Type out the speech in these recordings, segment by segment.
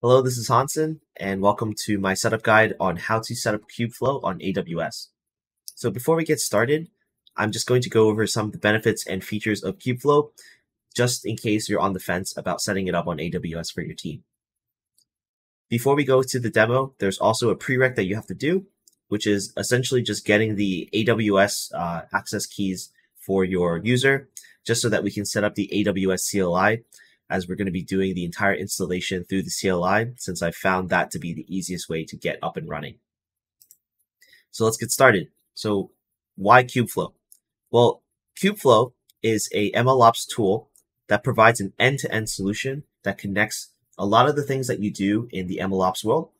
Hello, this is Hansen, and welcome to my setup guide on how to set up Kubeflow on AWS. So before we get started, I'm just going to go over some of the benefits and features of Kubeflow, just in case you're on the fence about setting it up on AWS for your team. Before we go to the demo, there's also a prereq that you have to do, which is essentially just getting the AWS uh, access keys for your user, just so that we can set up the AWS CLI as we're going to be doing the entire installation through the CLI since I found that to be the easiest way to get up and running. So let's get started. So why Kubeflow? Well, Kubeflow is a MLOps tool that provides an end-to-end solution that connects a lot of the things that you do in the MLOps world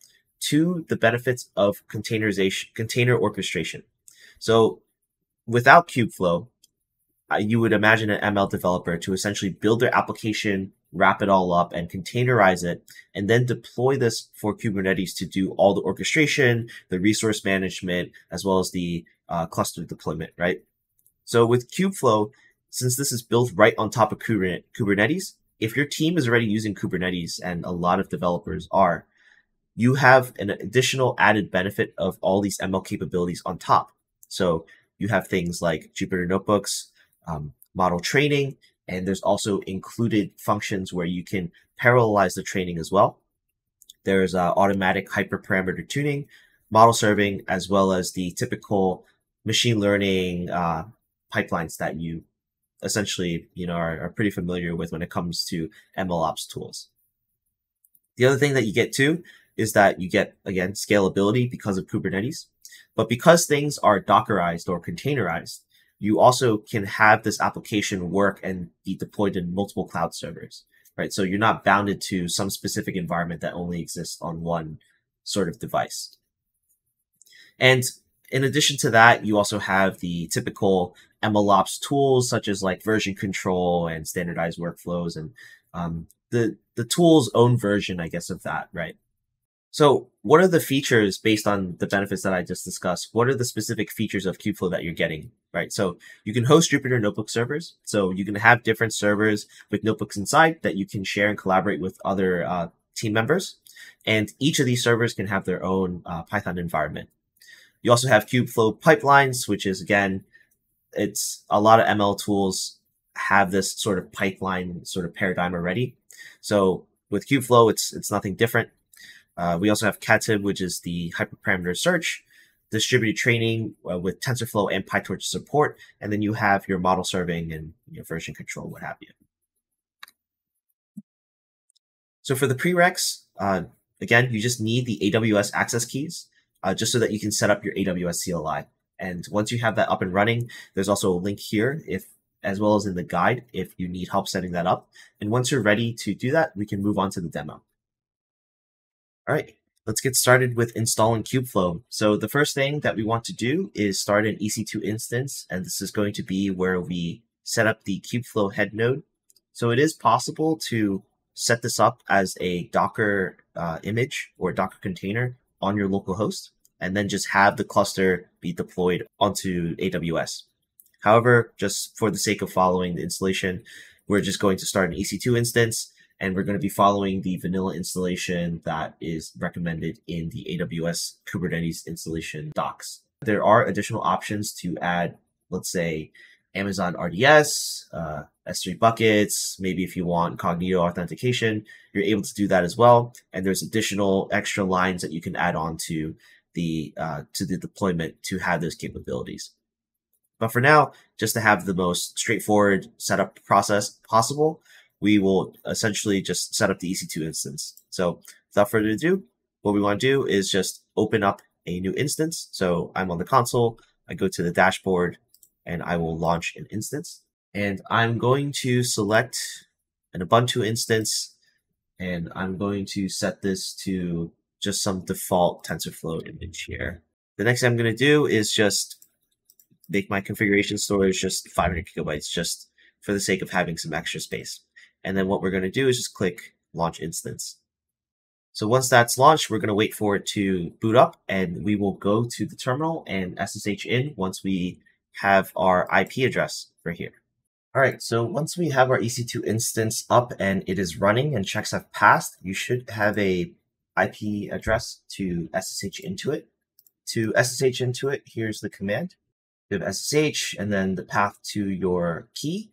to the benefits of containerization, container orchestration. So without Kubeflow, you would imagine an ML developer to essentially build their application wrap it all up and containerize it, and then deploy this for Kubernetes to do all the orchestration, the resource management, as well as the uh, cluster deployment, right? So with Kubeflow, since this is built right on top of Kubernetes, if your team is already using Kubernetes, and a lot of developers are, you have an additional added benefit of all these ML capabilities on top. So you have things like Jupyter Notebooks, um, model training, and there's also included functions where you can parallelize the training as well. There's uh, automatic hyperparameter tuning, model serving, as well as the typical machine learning uh, pipelines that you essentially you know are, are pretty familiar with when it comes to MLOps tools. The other thing that you get too is that you get again scalability because of Kubernetes, but because things are Dockerized or containerized, you also can have this application work and be deployed in multiple cloud servers, right? So you're not bounded to some specific environment that only exists on one sort of device. And in addition to that, you also have the typical MLOps tools such as like version control and standardized workflows and um, the the tool's own version, I guess, of that, right? So what are the features based on the benefits that I just discussed? What are the specific features of Kubeflow that you're getting, right? So you can host Jupyter Notebook servers. So you can have different servers with notebooks inside that you can share and collaborate with other uh, team members. And each of these servers can have their own uh, Python environment. You also have Kubeflow pipelines, which is again, it's a lot of ML tools have this sort of pipeline sort of paradigm already. So with Kubeflow, it's it's nothing different. Uh, we also have KATIB, which is the hyperparameter search, distributed training uh, with TensorFlow and PyTorch support, and then you have your model serving and your version control, what have you. So for the prereqs, uh, again, you just need the AWS access keys uh, just so that you can set up your AWS CLI. And once you have that up and running, there's also a link here if as well as in the guide if you need help setting that up. And once you're ready to do that, we can move on to the demo. All right, let's get started with installing Kubeflow. So the first thing that we want to do is start an EC2 instance, and this is going to be where we set up the Kubeflow head node. So it is possible to set this up as a Docker uh, image or Docker container on your local host, and then just have the cluster be deployed onto AWS. However, just for the sake of following the installation, we're just going to start an EC2 instance and we're going to be following the vanilla installation that is recommended in the AWS Kubernetes installation docs. There are additional options to add, let's say, Amazon RDS, uh, S3 buckets. Maybe if you want Cognito authentication, you're able to do that as well. And there's additional extra lines that you can add on to the uh, to the deployment to have those capabilities. But for now, just to have the most straightforward setup process possible, we will essentially just set up the EC2 instance. So without further ado, what we want to do is just open up a new instance. So I'm on the console, I go to the dashboard and I will launch an instance. And I'm going to select an Ubuntu instance and I'm going to set this to just some default TensorFlow image here. The next thing I'm going to do is just make my configuration storage just 500 gigabytes just for the sake of having some extra space. And then what we're going to do is just click launch instance. So once that's launched, we're going to wait for it to boot up and we will go to the terminal and SSH in once we have our IP address for here. All right, so once we have our EC2 instance up and it is running and checks have passed, you should have a IP address to SSH into it. To SSH into it, here's the command. You have SSH and then the path to your key,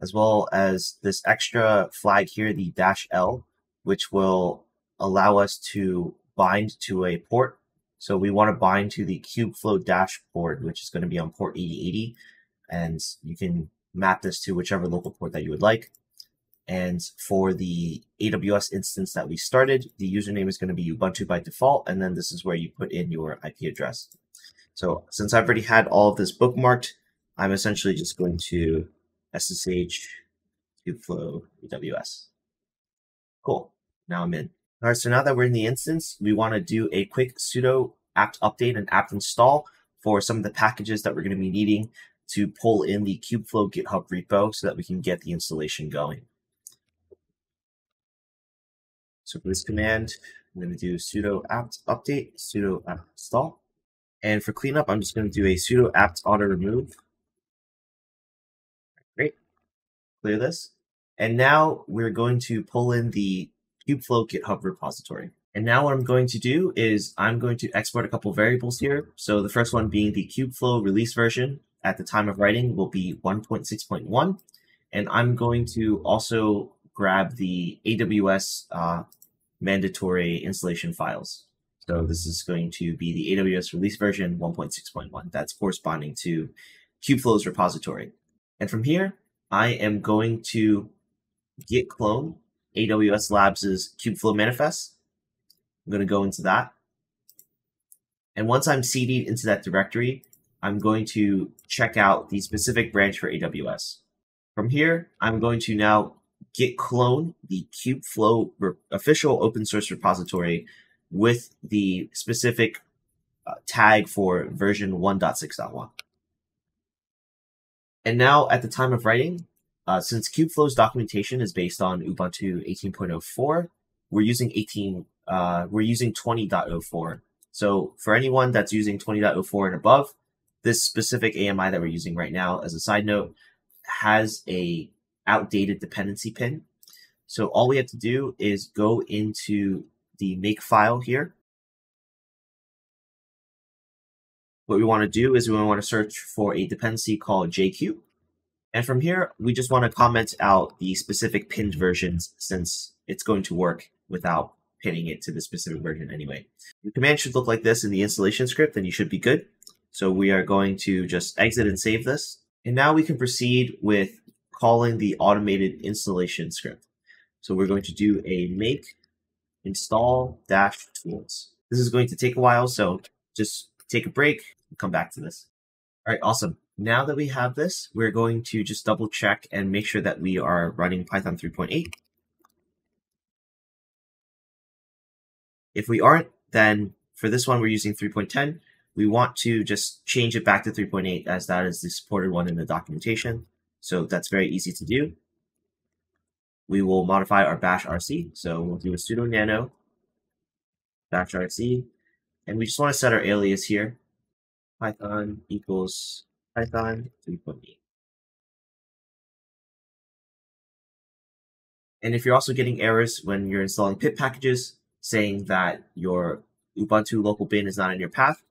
as well as this extra flag here, the dash L, which will allow us to bind to a port. So we want to bind to the Kubeflow dashboard, which is going to be on port 8080. And you can map this to whichever local port that you would like. And for the AWS instance that we started, the username is going to be Ubuntu by default. And then this is where you put in your IP address. So since I've already had all of this bookmarked, I'm essentially just going to SSH kubeflow AWS. Cool. Now I'm in. All right, so now that we're in the instance, we want to do a quick sudo apt update and apt install for some of the packages that we're going to be needing to pull in the Kubeflow GitHub repo so that we can get the installation going. So for this command, I'm going to do sudo apt update, sudo apt install. And for cleanup, I'm just going to do a sudo apt auto remove. Great. Clear this. And now we're going to pull in the Kubeflow GitHub repository. And now what I'm going to do is I'm going to export a couple variables here. So the first one being the Kubeflow release version at the time of writing will be 1.6.1. And I'm going to also grab the AWS uh, mandatory installation files. So this is going to be the AWS release version 1.6.1. That's corresponding to Kubeflow's repository. And from here, I am going to git clone AWS Labs' Kubeflow manifest. I'm going to go into that. And once I'm cd'd into that directory, I'm going to check out the specific branch for AWS. From here, I'm going to now git clone the Kubeflow official open source repository with the specific uh, tag for version 1.6.1. And now at the time of writing, uh, since Kubeflow's documentation is based on Ubuntu 18.04, we're using 18, uh, we're using 20.04. So for anyone that's using 20.04 and above, this specific AMI that we're using right now, as a side note, has a outdated dependency pin. So all we have to do is go into the make file here. What we want to do is we want to search for a dependency called JQ. And from here, we just want to comment out the specific pinned versions since it's going to work without pinning it to the specific version anyway. The command should look like this in the installation script and you should be good. So we are going to just exit and save this. And now we can proceed with calling the automated installation script. So we're going to do a make install dash tools. This is going to take a while, so just take a break and come back to this. All right, awesome. Now that we have this, we're going to just double check and make sure that we are running Python 3.8. If we aren't, then for this one, we're using 3.10 we want to just change it back to 3.8 as that is the supported one in the documentation. So that's very easy to do. We will modify our bash RC. So we'll do a sudo nano bash RC. And we just want to set our alias here. Python equals Python 3.8. And if you're also getting errors when you're installing pip packages saying that your Ubuntu local bin is not in your path,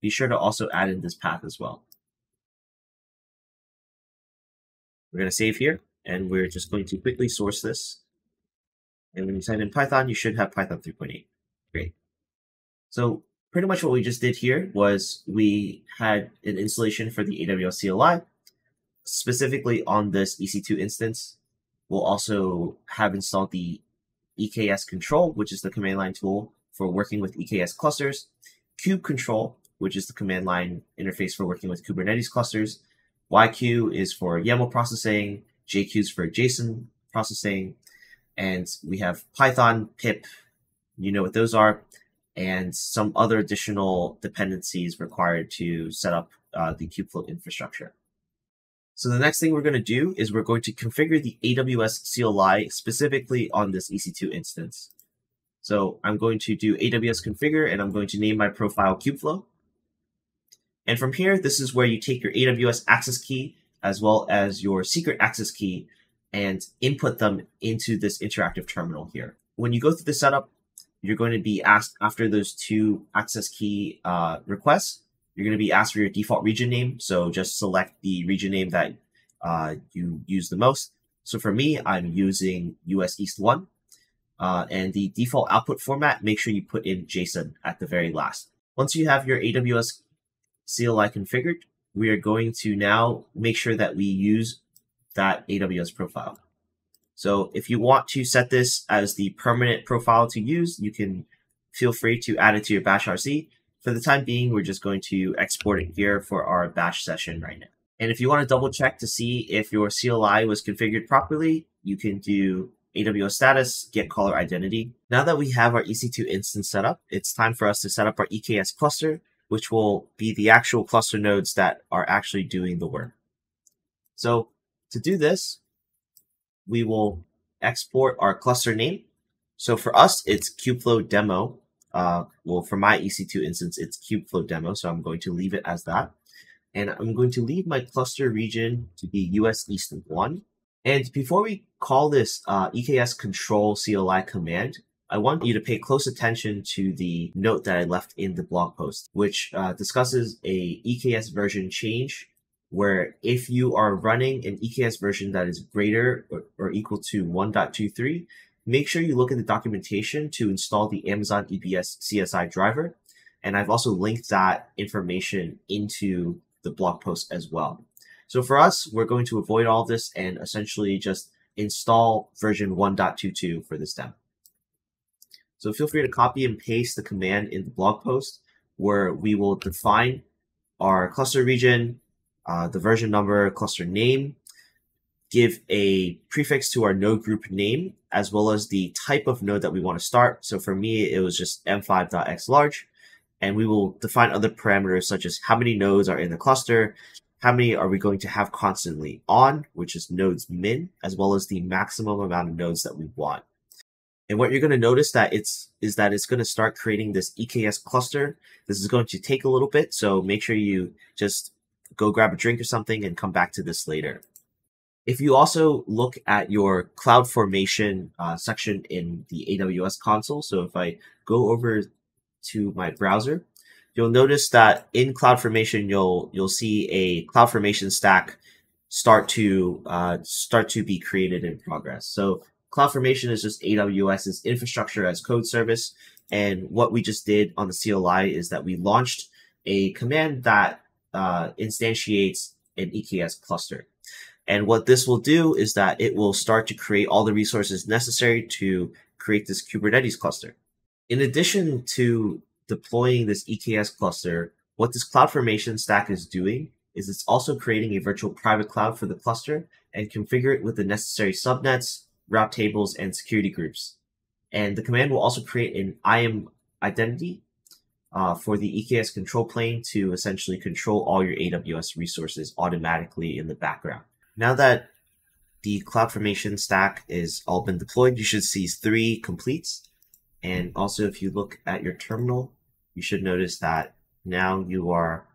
be sure to also add in this path as well. We're going to save here, and we're just going to quickly source this. And when you type in Python, you should have Python 3.8. Great. So pretty much what we just did here was we had an installation for the AWS CLI, specifically on this EC2 instance. We'll also have installed the EKS control, which is the command line tool for working with EKS clusters, kube control, which is the command line interface for working with Kubernetes clusters. YQ is for YAML processing, JQ is for JSON processing, and we have Python, pip, you know what those are, and some other additional dependencies required to set up uh, the Kubeflow infrastructure. So the next thing we're going to do is we're going to configure the AWS CLI specifically on this EC2 instance. So I'm going to do AWS configure and I'm going to name my profile Kubeflow. And from here, this is where you take your AWS access key as well as your secret access key and input them into this interactive terminal here. When you go through the setup, you're going to be asked after those two access key uh, requests, you're going to be asked for your default region name. So just select the region name that uh, you use the most. So for me, I'm using US East 1. Uh, and the default output format, make sure you put in JSON at the very last. Once you have your AWS CLI configured, we are going to now make sure that we use that AWS profile. So if you want to set this as the permanent profile to use, you can feel free to add it to your bash RC. For the time being, we're just going to export it here for our bash session right now. And if you want to double check to see if your CLI was configured properly, you can do AWS status, get caller identity. Now that we have our EC2 instance set up, it's time for us to set up our EKS cluster, which will be the actual cluster nodes that are actually doing the work. So to do this, we will export our cluster name. So for us, it's Kubeflow demo. Uh, well, for my EC2 instance, it's Kubeflow demo. So I'm going to leave it as that. And I'm going to leave my cluster region to be US East 1. And before we call this uh, EKS control CLI command, I want you to pay close attention to the note that I left in the blog post, which uh, discusses a EKS version change where if you are running an EKS version that is greater or, or equal to 1.23, make sure you look at the documentation to install the Amazon EBS CSI driver. And I've also linked that information into the blog post as well. So for us, we're going to avoid all this and essentially just install version 1.22 for this demo. So feel free to copy and paste the command in the blog post where we will define our cluster region, uh, the version number, cluster name, give a prefix to our node group name, as well as the type of node that we want to start. So for me, it was just m5.x large. And we will define other parameters such as how many nodes are in the cluster, how many are we going to have constantly on, which is nodes min, as well as the maximum amount of nodes that we want. And what you're going to notice that it's is that it's going to start creating this EKS cluster. This is going to take a little bit, so make sure you just go grab a drink or something and come back to this later. If you also look at your CloudFormation uh, section in the AWS console, so if I go over to my browser, you'll notice that in CloudFormation, you'll you'll see a CloudFormation stack start to uh, start to be created in progress. So CloudFormation is just AWS's infrastructure as code service, and what we just did on the CLI is that we launched a command that uh, instantiates an EKS cluster. And what this will do is that it will start to create all the resources necessary to create this Kubernetes cluster. In addition to deploying this EKS cluster, what this CloudFormation stack is doing is it's also creating a virtual private cloud for the cluster and configure it with the necessary subnets, route tables, and security groups. And the command will also create an IAM identity uh, for the EKS control plane to essentially control all your AWS resources automatically in the background. Now that the CloudFormation stack is all been deployed, you should see three completes. And also, if you look at your terminal, you should notice that now you are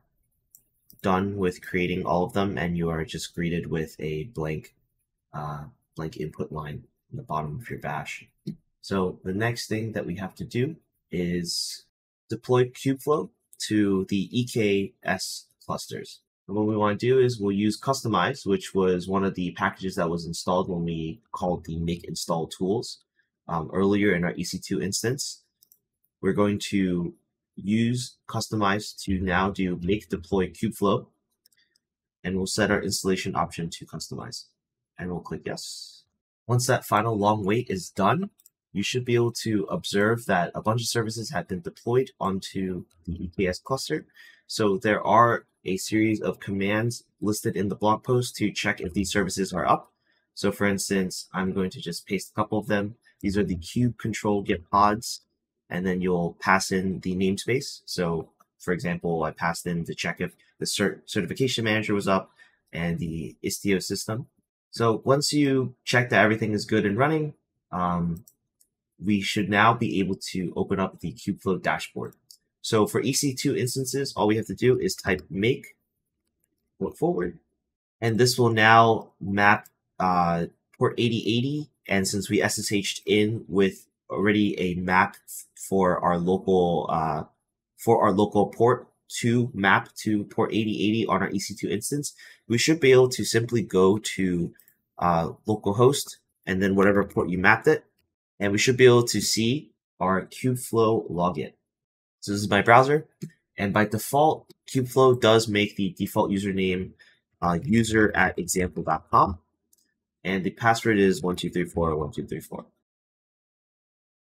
done with creating all of them and you are just greeted with a blank uh, blank input line in the bottom of your bash. So the next thing that we have to do is deploy Kubeflow to the EKS clusters. And what we want to do is we'll use Kustomize, which was one of the packages that was installed when we called the make install tools um, earlier in our EC2 instance. We're going to use Kustomize to now do make deploy Kubeflow, and we'll set our installation option to Kustomize And we'll click yes. Once that final long wait is done, you should be able to observe that a bunch of services have been deployed onto the EKS cluster. So there are a series of commands listed in the blog post to check if these services are up. So for instance, I'm going to just paste a couple of them. These are the kube control get pods, and then you'll pass in the namespace. So for example, I passed in to check if the cert certification manager was up and the Istio system. So once you check that everything is good and running, um, we should now be able to open up the Kubeflow dashboard. So for EC2 instances, all we have to do is type make, port-forward, And this will now map uh, port 8080. And since we SSH'd in with already a map for our local uh, for our local port to map to port 8080 on our EC2 instance, we should be able to simply go to uh, localhost and then whatever port you mapped it, and we should be able to see our Kubeflow login. So this is my browser, and by default, Kubeflow does make the default username uh, user at example.com, and the password is 12341234.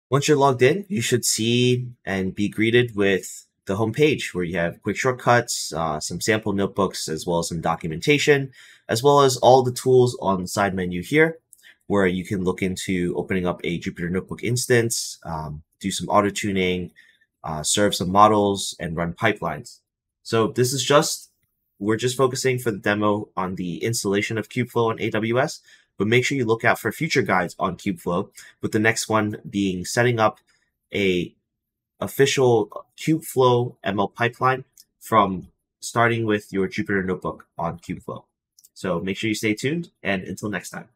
Once you're logged in, you should see and be greeted with the home page where you have quick shortcuts, uh, some sample notebooks, as well as some documentation, as well as all the tools on the side menu here, where you can look into opening up a Jupyter Notebook instance, um, do some auto tuning, uh, serve some models, and run pipelines. So this is just, we're just focusing for the demo on the installation of Kubeflow on AWS, but make sure you look out for future guides on Kubeflow, with the next one being setting up a official Kubeflow ML pipeline from starting with your Jupyter notebook on Kubeflow. So make sure you stay tuned and until next time.